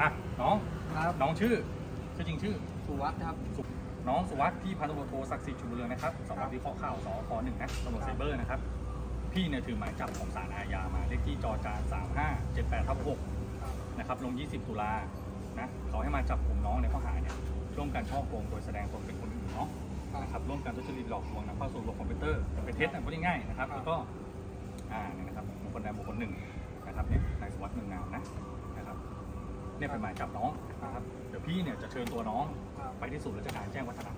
อะน้องครับน้องชื่อชื่อจริงชื่อสุวัสดิ์ครับสุน้องสุวัสดิ์ที่พันตำรวจโทศักดิ์สิทธิ์ชุมเรืองนะครับสำนักวิเคราะห์ข่าวสคหนึ่งนะตำรวจไซเบอร์นะครับพี่เนี่ยถือหมายจับของศาลอาญามาเลขที่จอจาน3578ทับ6นะครับลง 20 ตุลานะเขาให้มาจับกลุ่มน้องในข้อหาเนี่ยร่วมกันช่อโกงโดยแสดงตนเป็นคนอื่นเนาะนะครับร่วมกันทุจริตหลอกลวงนำเข้าสู่ระบบคอมพิวเตอร์เป็นเท็จนะพูดง่ายๆนะครับแล้วก็อ่าเนี่ยนะครับบุคคลใดบุคคลหนึ่งนะครับเนี่ยนายสุวัสดิ์เมืองงามนะนะครับ เนี่ยเป็นหมายจับน้องนะครับเดี๋ยวพี่เนี่ยจะเชิญตัวน้องครับไปที่ศูนย์ราชการแจ้งวัฒนะครับ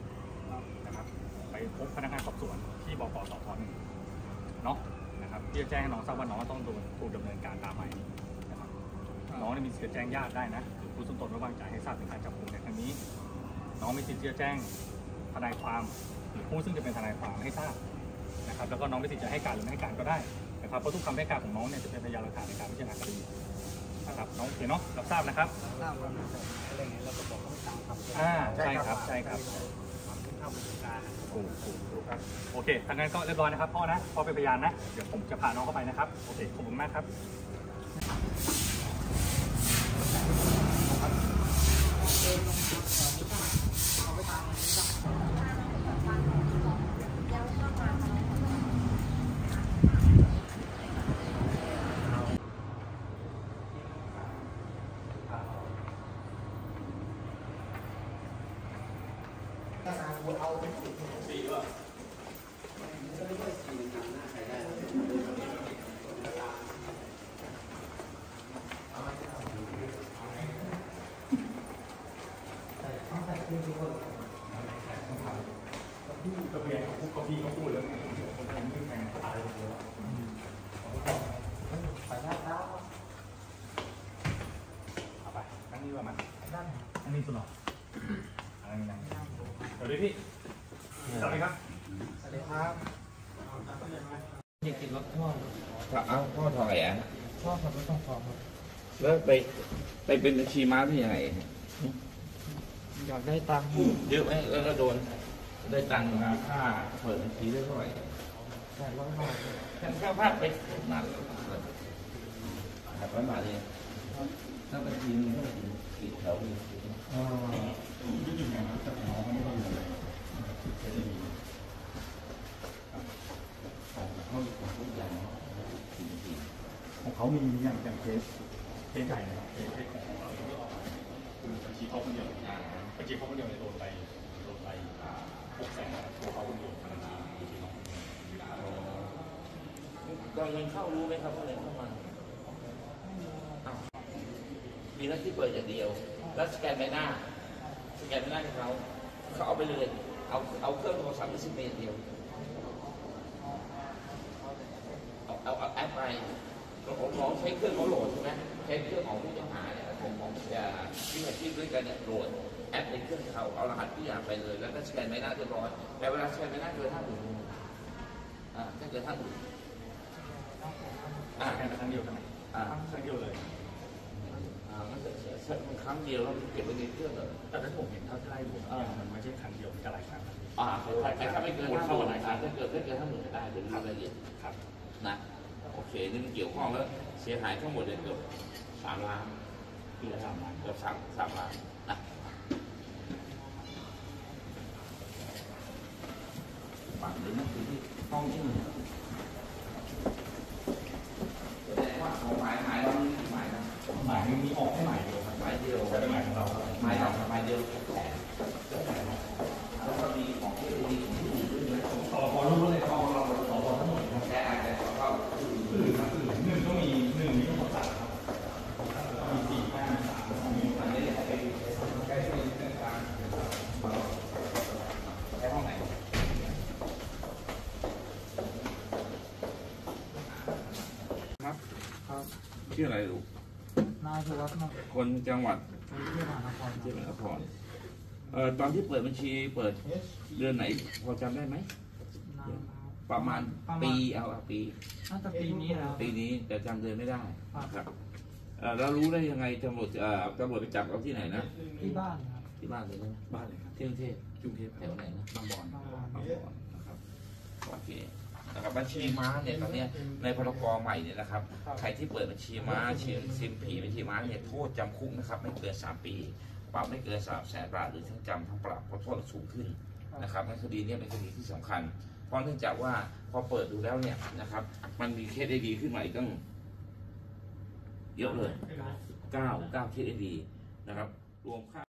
นะครับ ไปพบพนักงานสอบสวนที่บกสทหนึ่งเนาะนะครับที่จะแจ้งให้น้องทราบว่าน้องต้องโดนถูกดำเนินการตามหมายนี้นะครับน้องเนี่ยมีสิทธิ์จะแจ้งญาติได้นะหรือผู้สมตนไว้วางใจให้ทราบถึงการจับกุมในครั้งนี้ น้องมีสิทธิ์ที่จะแจ้งทนายความหรือผู้ซึ่งจะเป็นทนายความให้ทราบนะครับ แล้วก็น้องมีสิทธิ์จะให้การหรือไม่ให้การก็ได้นะครับเพราะทุกคำให้การของน้องเนี่ยจะเป็นพยานหลักฐานในการพิจารณาคดีนะ ครับน้องโอเคเนาะรับทราบนะครับทราบว่าอะไรไงเราก็บอกเขาตามคำอ่าใช่ครับใช่ครับความที่เข้าบริการถูกถูกถูกครับโอเคทางนั้นก็เรียบร้อยนะครับพ่อนะพ่อเป็นพยานนะ เดี๋ยวผมจะพาน้องเข้าไปนะครับ โอเคขอบคุณมากครับ ก็เพียงพูดก็พี่ก็พูดแล้วผมทำเรื่ องแทงตายเลยไปได้แล้วเอาไปนั่งนี่ว่ามันด้านนั่งนี่สุดหรออะไรนั่ง เดี๋ยวดิพี่สวัสดีครับ สวัสดีครับเด็กติดรถพ่วงเอาพ่อถอยอะพ่อขับรถต้องฟองครับแล้วไปไปเป็นบัญชีม้าได้ยังไงอยากได้ตังค์เยอะไหมแล้วก็โดน ได้ตังค์มาค่าเปิดบัญชีได้เท่าไหร่แปดร้อยบาทแค่แค่พลาดไปนานแปดร้อยบาทเองถ้าบัญชีนึงก็ถึงกี่แถวอยู่เออยืดหยุ่นอย่างนั้นแต่น้องไม่ได้อยู่เลย เขาของทุกอย่างสี่สี่ ของ เขามีอย่างอย่างเคสเคสใหญ่นะครับเคสเคสของเราคือบัญชีเขาคนเดียวบัญชีเขาคนเดียวเนี่ยโดนไปโดนไปหกแสนตัวเขาคนเดียวบัญชีบัญชีน้องตอนเงินเข้ารู้ไหมครับว่าเงินเข้ามาอ้าวมีหน้าที่เปิดอย่างเดียว แล้วสแกนใบหน้า สแกนใบหน้าให้เขาเขาเอาไปเลย เอาเอาเครื่องโทรศัพท์ที่ซิมเมนเดียว เอาเอาเอาแอปไป องของใช้เครื่องเขาโหลดใช่ไหมใช้เครื่องของผู้ต้องหาเนี่ยของของจะที่อาชีพด้วยกันเนี่ยโหลดแอปในเครื่องเขาเอารหัสทุกอย่างไปเลย แล้วก็สแกนใบหน้าเรียบร้อยแต่เวลาสแกนใบหน้าเกินห้าหมื่นอ่าถ้าเกินห้าหมื่นอ่าแค่ครั้งเดียวใช่ไหมอ่าครั้งเดียวเลยอ่ามันจะเสียเสียมันครั้งเดียวแล้วมันเก็บไว้ในเครื่องเลยแต่ถ้าผมเห็นเท่าที่ไล่ดูเนี่ยมันไม่ใช่ครั้งเดียวมันจะหลายครั้งครับอ่าแต่ถ้าไม่เกินวนห้าหเข้ามื่นหลายครั้อ่างถ้าเกิดไม่เกินห้าหมื่นไม่ได้เดี๋ยวดูรายละเอียดครับนะ โอเคนี่มันเกี่ยวข้องแล้วเสียหายทั้งหมดเนี่ยเกือบสามล้านปีละสามล้านเกือบสามสามล้านนะฝั่งนี้นั่นคือที่ห้องที่หนึ่งแสดงว่าของหมายหมายเรามีกี่หมายนะหมายมีออกให้หมายเดียวครับหมายเดียวใช้เป็นหมายของเราครับหมายเราหมายเดียวแปดแล้วก็มีของที่ดีที่ดีด้วยนะ สอบพอรู้เลยสอบเราสอบพอทั้งหมดครับ แต่อาจจะเข้า อื่นครับอื่นหนึ่งก็มีหนึ่งมีทั้งหมดสามครับแล้วก็มีสี่ห้าสามมี อันนี้ไปใกล้ที่เส้นกลางใช้ห้องไหน ครับ ชื่ออะไรลูกนายสุวัสดิ์มาคนจังหวัดไปที่มหานครคที่รับเป็นนครเอ่อตอนที่เปิดบัญชีเปิดเดือนไหน พอจำได้ไหมนานครับประมาณ ปีเอาเอาปี น่าจะปีนี้แล้ว ปีนี้แต่จำเดือนไม่ได้ครับ ครับเอ่อแล้วรู้ได้ยังไงตำรวจเอ่อตำรวจไปจับเราที่ไหนนะที่บ้านครับที่บ้านเลยใช่ไหมบ้านเลยครับที่กรุงเทพกรุงเทพแถวไหนนะบางบอนบางวัน บางบ่อนนะครับโอเค นะครับบัญชีม้าเนี่ยตอนนี้ในพรกใหม่เนี่ยนะครับ ใครที่เปิดบัญชีม้าชิมซิมผีบัญชีม้าเนี่ยโทษจำคุกนะครับไม่เกิน3ปีปรับไม่เกิน3แสนบาทหรือทั้งจำทั้งปรับเพราะโทษสูงขึ้นนะครับในคดีนี้เป็นคดีที่สำคัญ เพราะเนื่องจากว่าพอเปิดดูแล้วเนี่ยนะครับ มันมีเคสได้ดีขึ้นมาอีกตั้งเยอะเลย9 9เคสได้ดีนะครับ รวมค่า